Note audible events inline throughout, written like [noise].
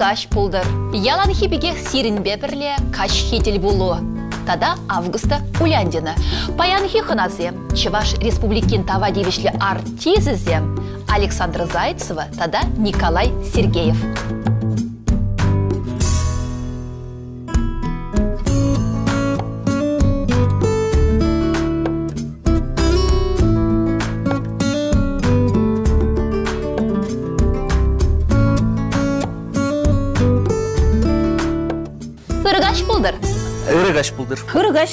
Хырыгаш пулдыр. Ялан хибеге сиринбе бірле каш хетел булу. Тада августа Уляндина. Паян хихыназе, Чеваш республикин тавадивишлі артизізе, Александр Зайцева, тада Николай Сергеев. Хырыгаш пулдыр. ырыгаш булдыр Хырыгаш.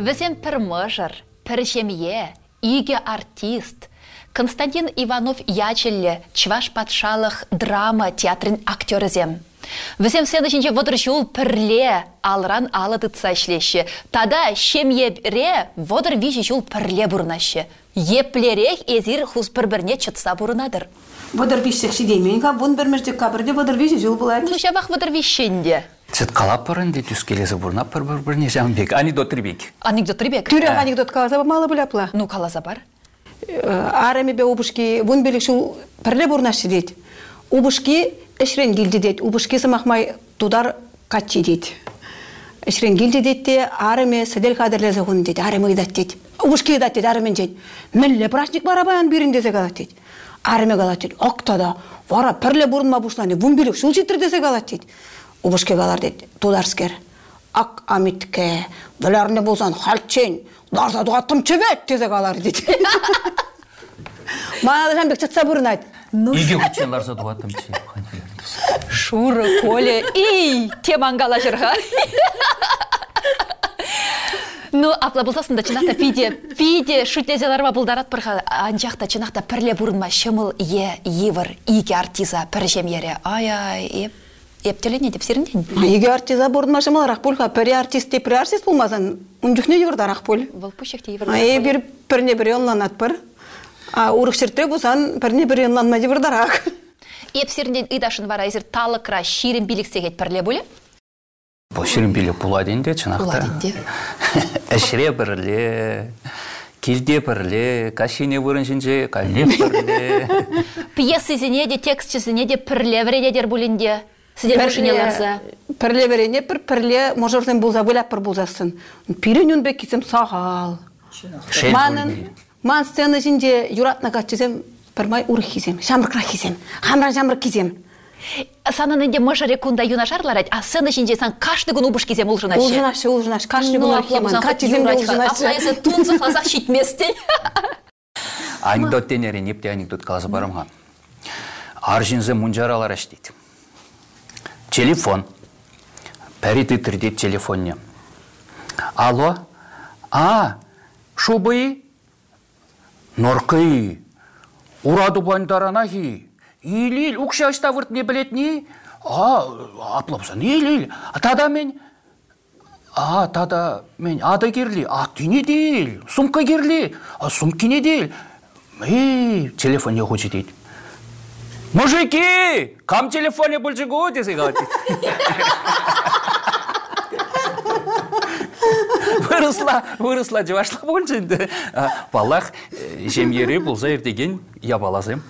Візем пір мұжыр, пір жемье, иге артист. Константин Иванов ячелле Чваш патшалық драма театрын актерізем. Візем следующинче водыр жол пірле алран алыдытса ішлеші. Тада шемьере водыр вижі жол пірле бұрнашы. Еплерех езір хус бір-бірне чытса бұрынадыр. Бодыр бишсек шидеймен ка бун бер мержек кабырде бодыр биши жыл булат. Ну жабақ водыр вишенде. Сет калап баран де түс келесі бұрна бір бір біріне жамбек анекдот рибек Анекдот ребек. Түрі анекдот каласа малы буляпла. Ну каласа бар. Арами бе убушки бун белик шу перле бурнашы дейт. Убушки эшрен гилди дейт. Убушки самахмай тудар качи дейт. Эшрен гилди дейт те арами садел кадрлезе хун дейт. Арами гидат дейт. Убушки гидат дейт арами дейт. Милле прашник барабаян биринде се галат дейт. Арами галат дейт. Октада вара перле бурнма бушлани бун белик шул читир десе галат дейт. Убушки галар дейт. Тударскер. Ак амитке, біләріне болсан хальчен, ларса дуаттым чебет десе қалар дейді. [laughs] Мана да жамбек чатса бұрын айт. иге күтсен ларса дуатым чи Шуры, Коля, ей, темангала жырға. [laughs] Ну, апла болсасын да чынақта пиде, пиде шүтлезеларма бұлдарат бірға анжақта чынақта пірле бұрынма шымыл е, евір, иге артиза, пір жемере. Ай-ай, еп, ептелене деп серінден. Еге артиза бұрын машымал рақ бұлға, пірі артист те пірі артист болмасын, үндікне евірді рақ бұл. Бұл пүшекте евір. Ай, бір пірне бірі онланат бір. А урық шіртіре болсан, пірне бірі онланма евірді рақ. Еп серінден идашын бара, езір талықра, ширин биліксегет пірле бөлі? бұл ширин биле пуладенде чынақта Пуладенде. [laughs] әшіре бірле келде бірле кашине вырыншинже каллеп бірле Пьесызіне де, текстчізіне де пірле вредедер бөлінде. Сіздер машинеларса. Пірле берене, бір пірле можорден болса, бөләп бір болсасын. Пирен үнбек кесем сағал. Манын, ман сцена жинде юратна качызем, пермай урых кизем, шамрыкра кизем, хамран шамрык кизем. Санынынде мыжыре кунда юнашарлар а сын ішінде сан каждый күн убыш кезем улжынашы. Улжынашы, улжынаш, кашны гуна хеман, качызем де улжынашы. Аплайсы тун сықласақ шитместен. анекдот денере непте анекдот қаласы барымға аржинзе мунжаралар аш дейді телефон. Пәрі тытыр дейді телефонне алло? А шубы? Норкы. Ураду бандаранахи илил укшашта вырт не білет не? А аплапсан ил ил тада мен а тада мен ада кирли а тине değil сумка кирли а сумкине değil ей телефон не хочет дейді мужики кам телефоне больше го десе қалады выросла выросла жевашла болчу енді балах жемьері болса ертеген я баласым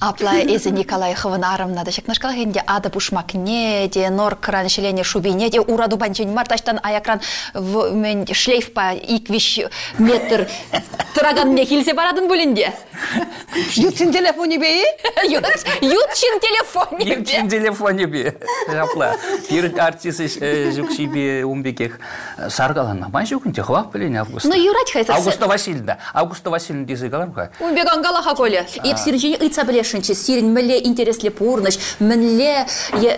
Апла езі Николай Хывынарымна да шекнашкала хенде ады пушмакне де нор краншелене шубине де ураду банчен марташтан аякран мен шлейф па иквиш метр. Тұраган не келсе барадын бөлінде. [laughs] Ютсин телефоне бейі? [laughs] Ютчин телефон. Ютчин телефоне бе жапла бир артист жүкши бе умбекех саргалана май жүкүнте хвак білен августа Ну юрать хайса. августа васильевна августа васильевна десе калармга Унбек ангала коле. Еп сиринче ыйца білешінче, сирин міле интересле пурныш, міле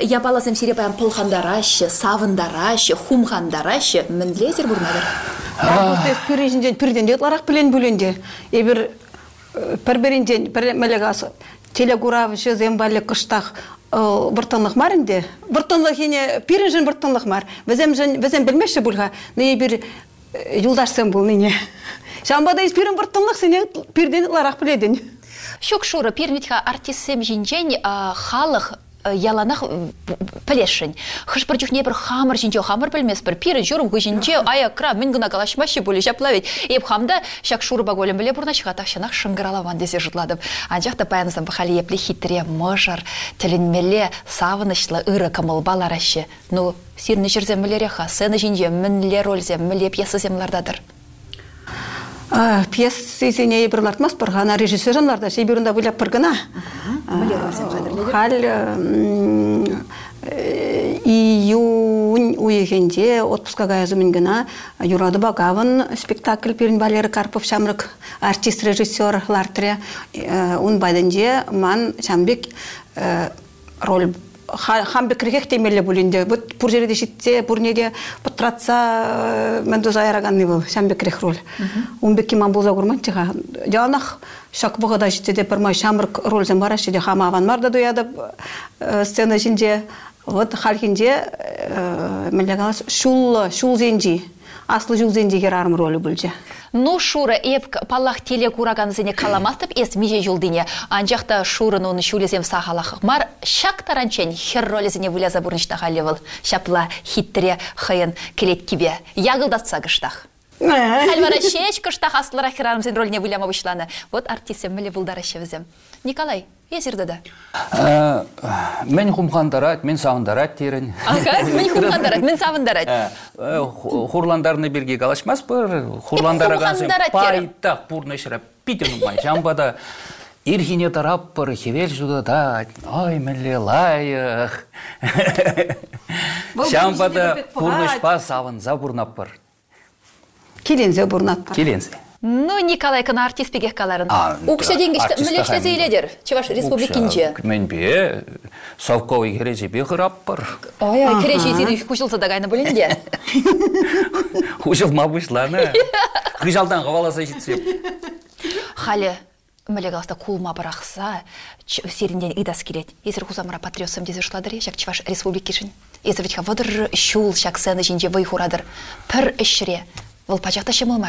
я баласам сире баян пылхандарашы, савындарашы, хумхандарашы, міле зер бурнадыр. Августа пирежінден пирден детларақ білен бүленде. Ебір пір-бірінден, бір мәлегасы, телегуравышы, зембалі қыштақ, бұртынлық мар инде. Бұртынлық ене, пирежін бұртынлық мар. Бізем білмеші бұлға, не ебір юлдашсың бұл нене. [laughs] Шамбада ес пирен бұртынлық сене пирден ларақ біледін. Шук шуры пирмитха артистсем жинчен а, халық э, яланах пілешін. Хыш бір жүхне бір хамыр жинче хамыр білмес бір пирі жүрім күжінче ая кра мен гына калашмашы боле жаплавет. Еп хамда шак шурба голем біле бұрна шығатақ шанақ шыңғыралаван десе жұтладып. Анжақта баяныздан бұхали епле хитре мұжыр, тілінмеле савынышлы ыры кымыл баларашы. Ну, сирні жерзем мілереха, сыны жинже мінле рользем, міле пьесыземлардадыр. Пьес сесене берлартмас бір ғана. Режиссерымларда шейберунда вылап бір гына хал э, июнь уегенде отпускага язымын гына юрады багавын спектакль перін валерий карпов шамрык артист режиссер лартре ун байденде ман шамбек э, роль ха- хамбек рекек темеле булинде вот пур жерде шитсе пур неде пытратса мен доз айраганны был шамбек рех роль умбек киман булза гурмантига жанах шак богада шитсе де пермай шамрык роль зен бара шиде хама аван марда дуяда э, сцена жинде вот халхинде мелегалас шул шул зенжи аслы жул зенжигер арым роль бүлже Ну, шура, еп паллах теле кураган зене каламастып, ес меже юлдыне. Анжақта шурын оны шулезем сахалах. Мар шак таранчен хер ролі зене выляза бұрнышта халивал. Шапла хиттере хайын келет кибе. Ягылдатса гыштах. Хальвара шеш кыштах аслыра херарым зен роліне. Вот артисем мілі бұлдара шевізем. Николай, езірді да. Ә, мен хумхандарат мен сағындарат терін Ага, мен хумхандарат, мен савындарат. хурландарны бирге калашмас сен хумхандарат терім. пайтақ пурнышырап питен жамбада ирхине тарап бір хевел жудада ой міле лайық. Біріншіден пурнышпа савынза бурнап бір келензе бурнат келенсе Ну, Николай кына артист бегек каларын. Денгішті артист мүлешлі тахайын. зейледер. Чеваш республикинче. мен бе совковый бе хырап бір Ой, ай, кереші зейді кушылса [laughs] да гайны білінде. [laughs] Ужыл мабышланы. [laughs] Хыжалдан қаваласа жетсе. Халі мілегалста кулма барақса, серінден идас келет. Езір хузамара патриотсым дезе шладыр, шак чваш республикишін. Езір вичка водыр шул шак сәні жинже вай хурадыр. Пір ішіре. Вол пачақта шемыл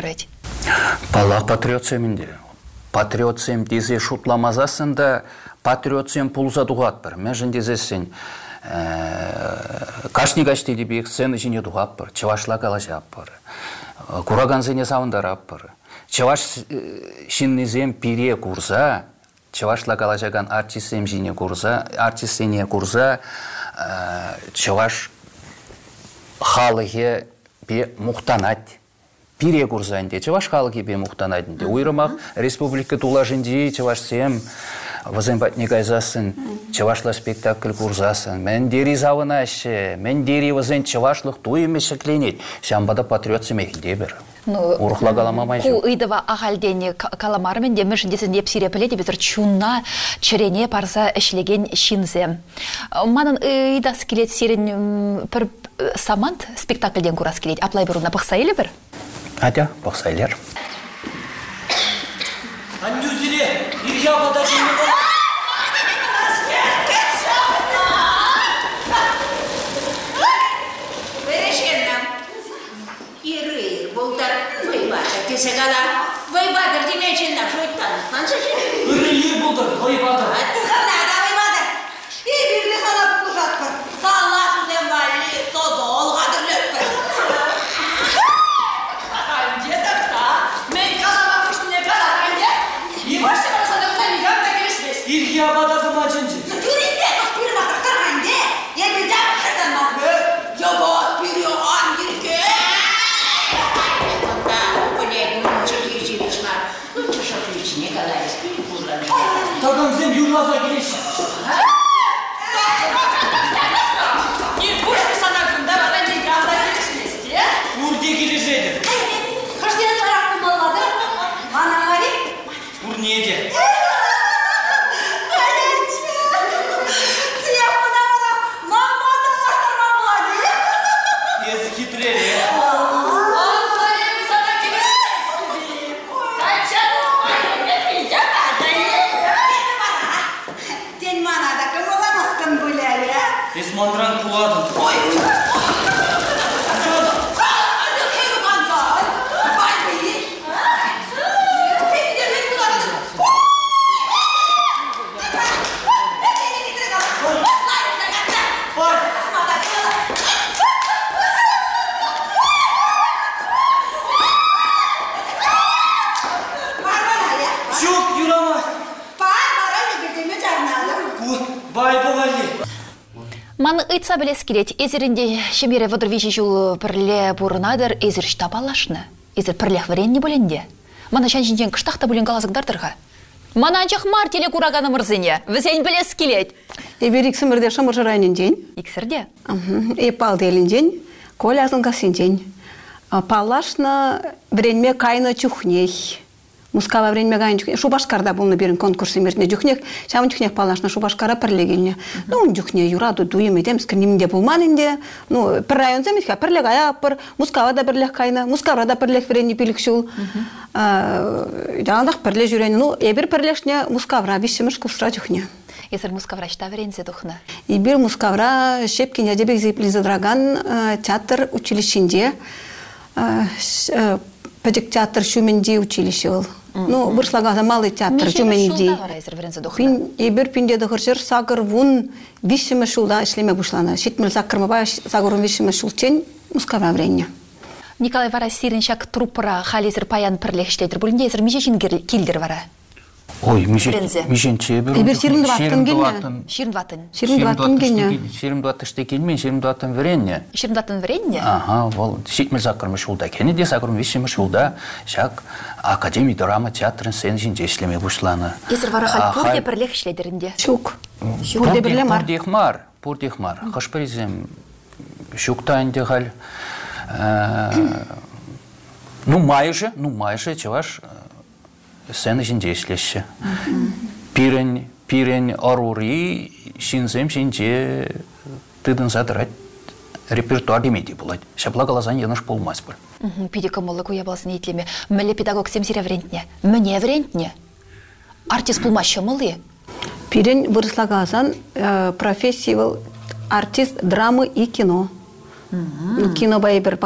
марвет. Бала патриотсемінде. Патриотсем дезе шутламазасын да патриотсем пулза дуғат бір. Мен жын дезесен кашни кашти дебек сцены жине дуғап бір. Чевашла калажап бір. Кураган зене савындарап бір. Чеваш э, шиннизем пире курса, чевашла калажаган артистем жине курса, артистене курса, э, чеваш халыге бе мухтанать. Пире курсанде, чеваш халыге бе мухтанадінде. Уйрымақ республика тулажынде, чеваш сем, вазен батне кайзасын, чевашла спектакль курзасын. Мен дери завынашы, мен дери вазен чевашлық туйме шекленет. Шамбада патриот семейінде бір. Ну, Урухла каламамай Ку жоқ. ыйдыва ағалдені каламармен де мүшін десін деп сире піледе безір чунна чырене парса ішлеген шинзе. Манын ыйдас келет сирен пір э, самант спектакльден курас келет. Аплай бұруна бұқса елі бір? Атя, бақсайлар. Андюзире, иря подожди вайбадыр. Вайбадыр демеченнам, шойттан. Қанша жер? Ürü yer buldur, koymadı. İlk yabada maçıncı. Durinde bak bir bak karande. Ya bir de kızım var mı? Ya bak bir ya an bir ki. Bu ne bunun çekici bir çıkar. Bu çekici için ne kadar eski kullanıyor. Tamam sen yurlaza giriş. Girişeydim. Hayır, kaç tane tarafım olmadı? Bana var. Bu niye diye? Ee? Ыйтса білес келет, езерінде шемере вадырвичи жул пірле бұрынадыр езір штабалашны. Езір пірлех варен не боленде. Мана шан жинжен кыштақта болен қалазыңдардырға. Мана мар теле кураганы мырзыне. Візен білес келет. Эберик сымырде шымыр жырайнын день. Иксірде. Эпал делин день. Коля азынгасын день. А, Палашна вренме кайны чухней. Мускава кайны чухней. Шубашкарда булны берін конкурсы мертіне жүхнек. Шамын жүхнек палашна Шубашкара пірлегеліне. Ну, жүхне юраду дуем етем, скірнемінде булман инде. Ну, пір район земетке, пірлек аяқ пір. Мускава да бірлек кайны. Мускавра да бірлек вренне пилік шул. Жаңадақ пірле жүрені. Ну, ебір пірлешне Мускавра вишіміш кусра жүхне. Езір мұскаврашта верензе дұхны. Ибир Мускавра Шепкин Ядебек Задраган э, театр училищенде э, э, Пәдік театр Шуменде училище ол. Ну, бұрслагаза малый театр дұхны. Пин ибир пинде дохыржыр сагыр вун вишіме шулда ішлеме бұшланы. Шетміл закырмаба сагырын вишіме шулчен Мускавра вренне. Николай вара сиреншак труппыра халезір паян пірлех ішледір. Бұлінде езір межешін келдір вара. Ой, мишен Бірінзе. мишен чебер. Эбир шерімді баттын келне. Ширин ватын. Шерім дватын гене. Шерім дваты штекен мен шерім дватын веренне. Ширин ватын веренне? Ага, шитмел закырмы шулда. Кені де закырмы вишімі шулда. Шак академия драма театрын сен жинже ішлеме бұшланы. Езір вара А, хал пурде ішледірінде. Шук. Мар. Э, Ну майже, ну майже чеваш сен жинже ішлеші. Пирен, пирен арури шинзем шинже тыдын задырать репертуар демейді болады. Шапла қалазан еныш болмас бұл. Педика молы куя балсын етлеме. Мілі педагог семсире врентне. Мне врентне. Артист пулмашы мылы. Пирен вырыслагазан э, профессия артист драмы и кино. Ну, кино бай бір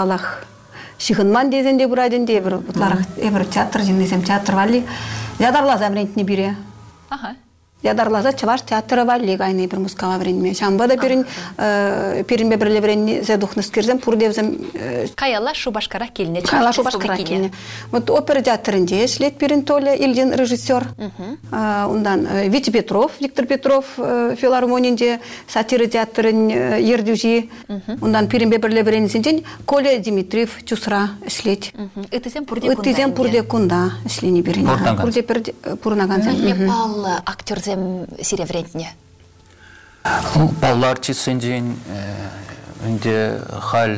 Шихынман дезенде бұраденде бір бұтларық бір театр жинесем театр вали. Ядарлазам рентіне бире. Ага. Ядарлаза чаваш театры вали гайны бір мускава вренме. Шамба да пирен пиренбе бірле вренне зедухныс кирзем пурдевзем э, Каяла шубашкара келіне. Кайла Шубашкара келіне. Вот опера театрінде шлет Пирин Толя Ильдин режиссер. Э, Витя Петров, Виктор Петров э, филармонинде сатира театрын э, ердюжи. Ондан Пиринбе бірле біренсінден Коля Дмитриев чусра шлет. Үтізем пурде Үттизем пурде кунда шлени берин. Пурнаган. Пурде пурнаган. Мілі пал актерзем сире врентне. Ну, баллар читсенден үнде хал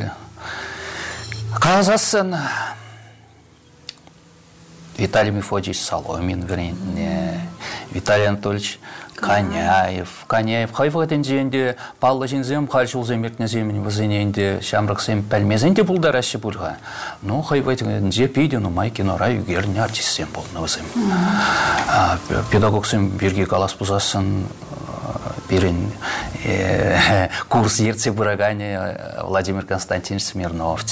казасын Виталий Мефодьевич Соломин веренне, Виталий Анатольевич Коняев, Коняев, хайфагатен жиенде балла жинзем, хальшул земертне земін вазененде, шамрак сем пәлмезенде бұлдар ашы бұлға. Ну, хайфагатен же пейде, ну, май кинора югерне артист сем болны вазем. А, Педагог сем берге калас бұзасын, Пирин э, [laughs] курс ерце бурагане э, Владимир Константинович Смирнов.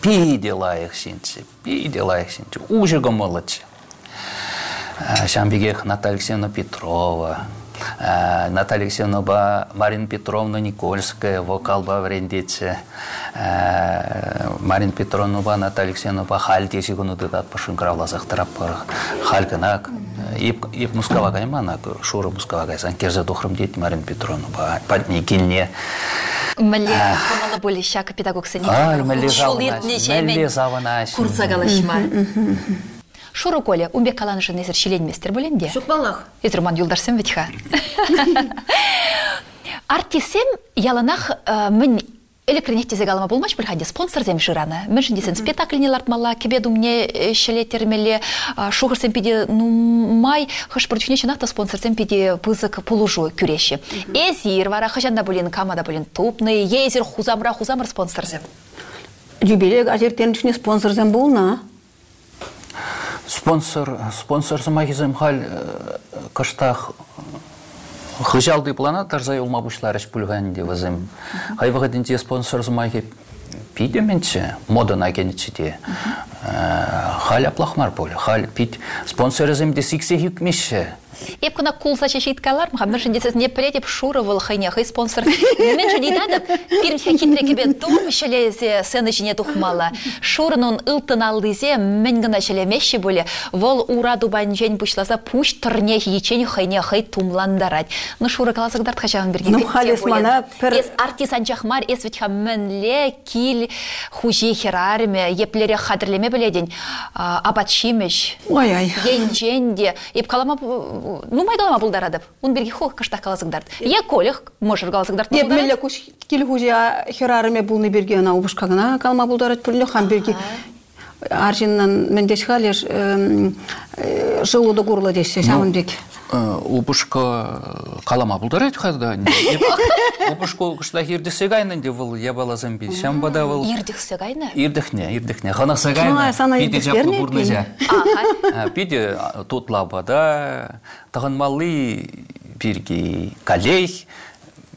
Пидела их синти, пидела их синти. Ужига молодцы. Шамбигех Наталья Алексеевна Петрова, э, Наталья Алексеевна ба Марина Петровна Никольская, вокал ба врендице, Э, Марина Петровна ба Наталья Алексеевна ба халь тесигуну дыдат пашын кравлазах тарап хальканак, ип ип мускава кайманак, шура мускава кайсан керзе дохрым дейт Марина Петровна ба патни килне. Мілі қоналы болі шак педагог. Ай, мәле мәле заванаш. Курса галашма. Шуру Коля, умбек каланы жын езір шеленместер боленде. Шукбалах. Езір ман юлдарсен ветха. [laughs] Артисем яланах э, мін электренек тезек алама болмаш бір хаде спонсор зем жыраны. Мен жындесен спектакльне лартмала, кебеду мне шелетермеле, шуғырсен пиде ну май, хыш бірчуне шынақта спонсор зем пиде пызык полужу күреші. Эзир вара хажанда болен камада болен тупны, езір хузамра хузамр спонсор зем. Юбилей азертерін ішіне спонсор зем болна. Спонсор, спонсор замахизем халь каштах хыжалды плана тарзай улма бушлар еш пульганде вазем. Хайвага динте спонсор замахи пиде менче, мода на генечите. Халь аплахмар поле, халь пит спонсор зем де сиксе хикмеше. Еп кына кулса чешит калар, мха мен жинде не предеп шура вол хайне хай спонсор. Мен жинде дадып, пирм хекитре кебе дом шелезе сene жине тухмала. Шурнун ылтын алдызе мен гына шелемеші боле. Вол ура дубан жен бушласа пуш тырне ечен хайне хай тумландарать. Ну шура каласык дарт хачаган берген. Ну, халес мана пер- Эс артисан жахмар, эс ведь хамменле кил хуже херарме, еплере хадрлеме біледен. Абатшимеш. ой ай Енженде. Еп калама, ну майдалама булдарадып. Он берге хо кыштак каласыгдард. Е колих, можыр каласыгдард. Деп мелле куш килхуже херарыме булны берге ана убушкагына калма булдарат пүрле хан берге аржиннан мендеш халеш жылуды гурла десе шамын бек. Упушка қалама бұлдарайды қада. Упушка қышла хирдесе гайнынде бұл ябалазым бей. Шамбада бұл Ирдихсе гайна. ирдіхне, ирдіхне. Қанаса Ай, гайна. сана Биде ирдіхтерне жапты бурнызя. Ага. Биде тутлабада, тағынмалы бірге калей.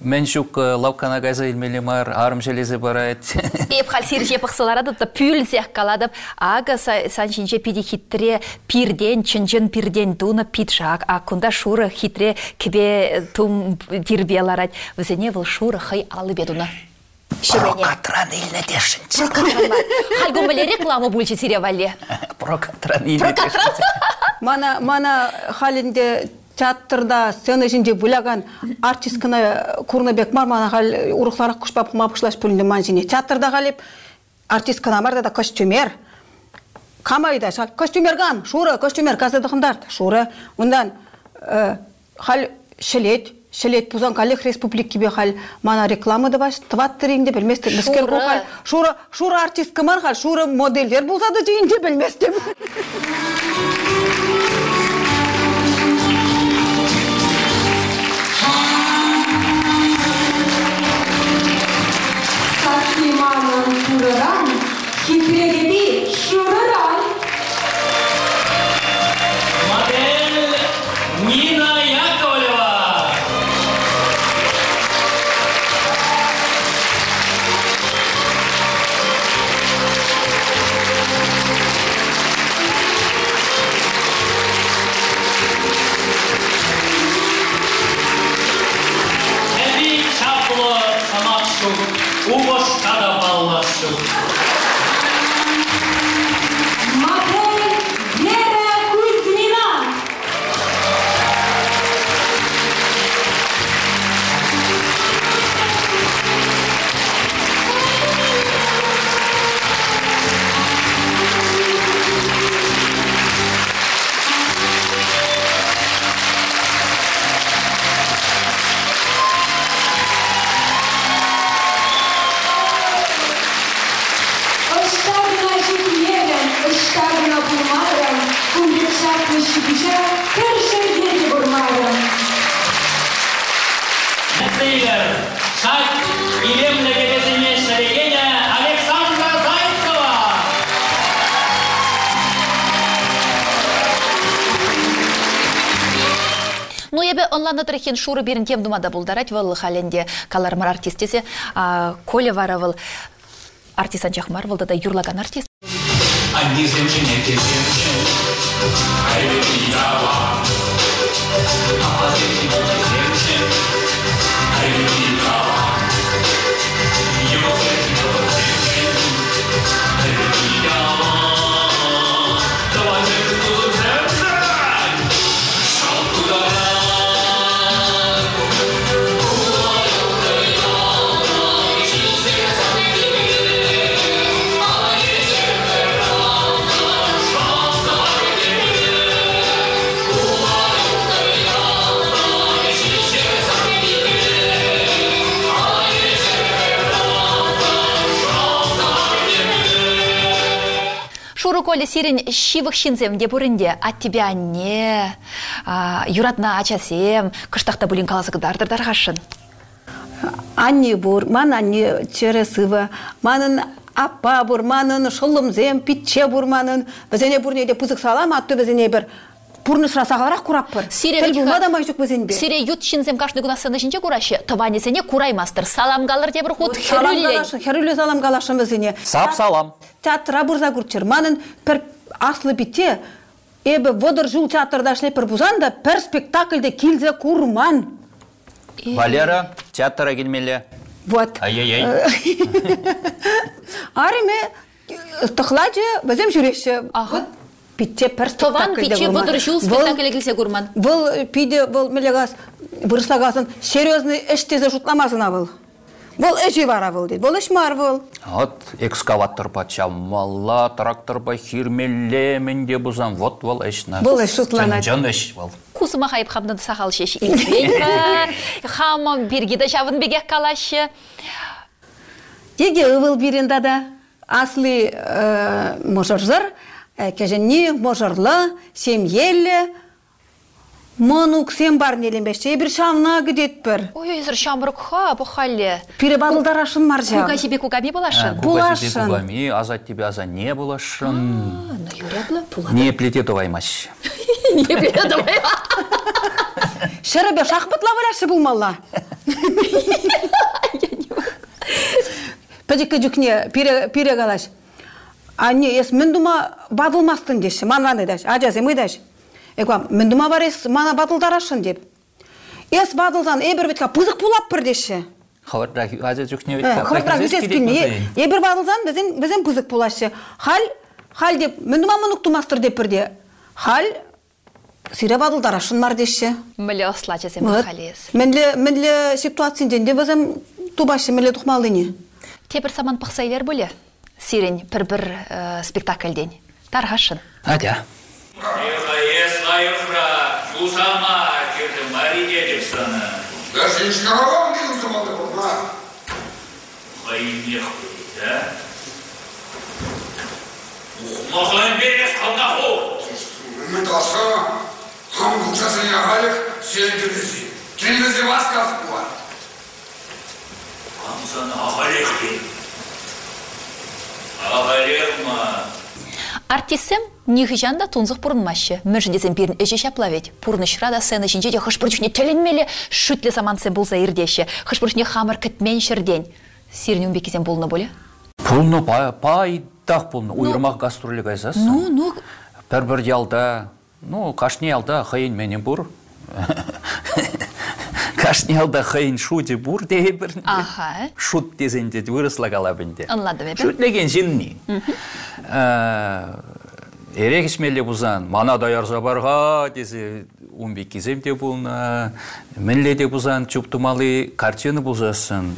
Мен шук лавкана газа илмелемар, арым железе барайт. [laughs] Еп хал сирже пықсыларадып да пүл зех каладып, ага сан шинже пиди хитре пирден, чынжын пирден дуна пиджак, а кунда шура хитре кебе тум дирбеларать. Візене бұл шура хай алы бедуна. Шемене. Прокатран илне дешінчі. Хай гумбеле реклама бульчи сире вале. [laughs] Прокатран илне дешінчі. Мана мана халинде театрда сцена жинде булаган артистканы курнабек мар мана хал урухлара кушпап мапышлаш пүлінде ман жине театрда халип артисткана бар да костюмер. Камайда шал костюмерган шура костюмер казадыхындар шура ундан э, хал шелет шелет пузан калех республик кибе хал мана реклама да баш тваттеринде билместер мискер Шура. хал шура шура артистка мар хал шура модельдер булса да жиинде [laughs] Llorán, chi crede di Madel Nina Yak. Кір жерге бұрмадым. Мецейлер, шаг Александра Зайцева. Ну ебе онлайн шуры думада выл халенде калармар артистесе, артисан вылда да юрлаган артист. Они 爱你的话 Коля сирен шивых шинзем де бурынде, от тебя не, а, юратна ачасем, кыштақта булин каласыгдардыр дарғашын. Анне бур, ман анне чересыва, манын аппа бур, манын шылымзем, питче бур, манын, бізене бур неде пызык салам, атты бізене бір пурны сырасағарақ кураппыр. Сире Тіл ведь булма ха- да майжук бізен бе. Сире ют шинзем кашны гуна сыны жинче куращы, тыванесене кураймастыр, салам галыр де бір худ галашын, херюле салам галашын бізене. Сап салам. Театра бурза күрчер. Манын пір аслы бите, эбі водыр жул театрда шлепер бузан да пір спектакльде килзе курман валера театрға келмелі вот ай-яй-яй ариме тыхлачы бізем жүрекші Ага. Питте пір Тован жул Вăл- спектакль келсе курман. Бұл пиде бұл мелегас бұрыслагасын серьезный іш тезе жұтламасына бұл. Бұл іші бара бұл дейді. Бұл іш мар бұл. вот экскаватор патша малла трактор ба хирмелле де бузан вот вол эшна Бұл эш шутланат. жон эш вол Кусыма хайып хамдан сахал шеш илбейка. Хама биргида шавын бегек калашы. Еге ывыл биренда да асли э, можырзыр, э, кеженни можырлы, семьелі, Монук сен бар нелембеште, бір шамна гідет бір. Ой, ой, зыр шамрык ха, bu халле. Бадылдар ашын маржа. Куга себе кугами болашын. Булашын. Булашын. азат тебе аза не булашын. Ну, юряблы. Не плете товаймаш. [laughs] Не біледі бай. Шырыбе шахматла валяшы булмалла. Пәдекке жүкне пире пире галаш. А не, ес мен дума бадылмастын деші, мананы даш, ажазы мыдаш. Эква, мен дума бар ес мана бадылдарашын деп. Ес бадылдан эбір бітка пызық пулап бір деші. Хаварда аза жүкне Хыртра күзес күнне, эбір бадылдан бізден бізден пызық пулашы. Хал, хал деп, мен дума мұнық тумастыр деп бірде. Хал, сире бадылдарашын мар деші. Мілі осла жезем Вот. халес. Менле менле ситуацияден де бізім тубашы менле тухмалыне. Тепір саман пақсайлар бөлі. Сирен бір-бір э, спектакльден. Тарғашын. Саны. Даже не шкаровал не. Хайнех будет, да? Ухмахлан берес қалнақу. Мы должны, хам куксасы не агалик, сен телевизи. Телевизи Артисем нихыжан да тунзық пұрынмашы. Мүжі десен бірін әже шаплавет. Пұрны шырада сәні жинже де хышпұрчне теленмелі шүтлі заман сен болса ирдеші. Хышпұрчне хамыр кітмен шырден. Сирін өмбекезен болны боле? Пулны пайдақ пулны. Уйырмақ гастролі гайзасы. Ну, ну, Бір бір ялда, ну, кашни ялда хайын менен бур. [laughs] Кашни ялда хайын шуде бур дей бір. Аха. Шут дезенде вырысла калабынде. Анладым, эбе. Шутлеген жинни. Эрек ишмеле бузан, мана даярза барға десе, умбек кезем де булна, мінле де бузан, чуптумалы картины бузасын,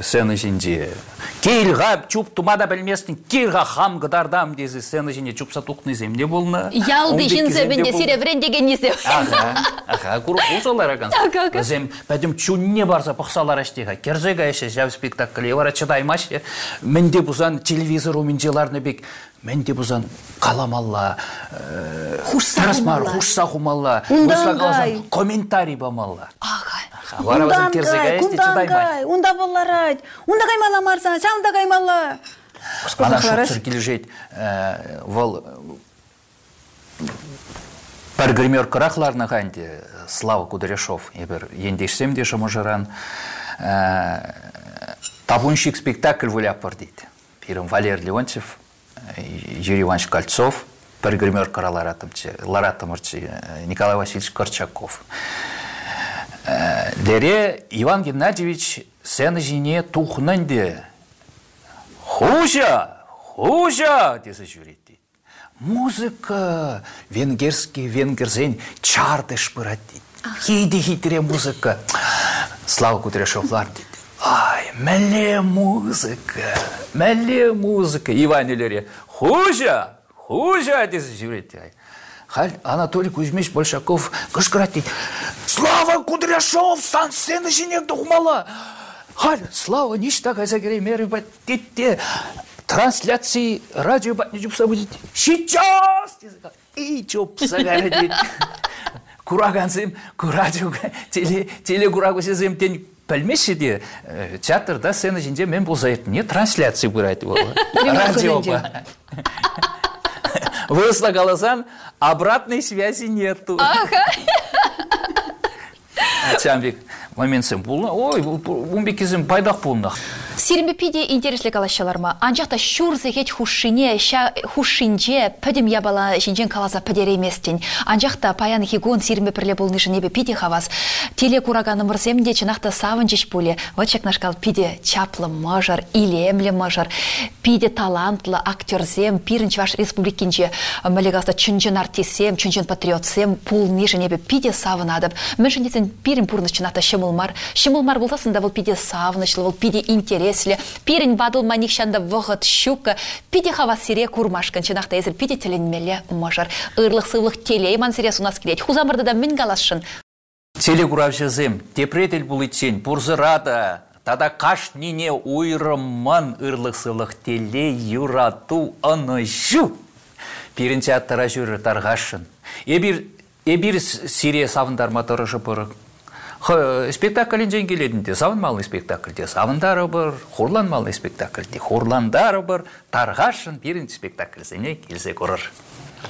сцена жинде. Кейлға чуптумада білместін, кейлға хам гыдардам десе, сцена жинде чупса туқны земде булна. ялды умбек жин кеземде зөбінде булна. сиреврен деген несе. Ага, ага, куру кусалар аган. Ага, ага. Зем, пәдім чунне барса пықсалар аштеға. Керзега еше жав спектакль, евара чыдаймаш. Менде бузан телевизор уминжеларны бек. Менде бузан қаламалла. Хушса Тарасмар, хумалла. Хушса қаласан комментарий бамалла. Ага. Чыдаймаш. унда боларайт. Унда каймала марса, шамда каймала. Ана шутсыр кележет, вол бір гример қырақларына қанде Слава Кудряшов, ебір ендешсем де шымыжыран, табунщик спектакль выляп бар дейді. Пирім Валер Леонтьев, э, Юрий Иванович Кольцов, бір гример қыраларатымчы, ларатымырчы Николай Васильевич Корчаков. Э, Лере Иван Геннадьевич сцена жине тухнанде Хужа, хужа, жүрет дейді. Музыка, венгерский, венгерзен, чарды шпырат дейді. Хитре музыка. Слава Кудряшовлар дейді. Мәле музыка, мәле музыка. Иван Илере, хужа, хужа, десе жүрет дейді. Халь Анатолий Кузьмич Большаков кышкырат дейді. Слава Кудряшов, сан сцена жинек тухмала. Халь, Слава, ништа кайса керей мері бәт. Трансляции радио бәт не жупса будет. Сейчас! И жупса кәрі дейді. [laughs] Курагансым, радио, теле, теле курагу сезем тен білмеші де, э, театрда сцена жинде мен болса еді, не трансляция бұрайды ол. Радио ба. [laughs] Выросла голосан, обратной связи нету. Чамбек момент сен бұл, ой, бұл умбек кезім пайдақ болна. Сирме пиде интереслі калашаларма. Анжақта шурзы хет хушине, хушинже пөдім ябала жинжен каласа пөдер еместен. Анжақта паян хигон сирме пірле болны небе пиде хавас. Теле кураганы мырземде чынақта савын жеш боле. Вот нашкал пиде чаплы мажар, илемлі мажар, пиде талантлы актерзем, пирінч ваш республикинче мөлегаста чүнжен артисем, чүнжен патриотсем, пул ниже небе пиде савын адып. Мен жынесен пирін пурны чынақта шымылмар. Шымылмар болсасында бұл пиде савынышлы, бұл пиде интереслі. Пирін бадыл манихшанда вғыт щука. Пиде хава сире курмашкан чынақта езір пиде теленмеле мажар. Ырлық сывлық телейман сирес у нас келет. Хузамырды да мен галашын. Телегуравшызым, тепретел булитсен, пурзырада, тада каш нине уйрыман ырлықсылық теле юрату аны жу. Пирінче аттара жүрі тарғашын. Эбір, эбір сире савындарма тұрышы. Спектаклін жен келедінде, савынмалы спектакльде савындары бір, хурланмалы спектакльде хурландары бір, тарғашын бірінші спектакльсіне келсе көрір.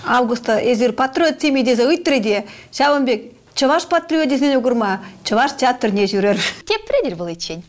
Августа эзир патриот темедезе ыйттыреде, Шабынбек, чываш патриотизіне өгірма, чываш театрне жүрер. Тепредер был ичень.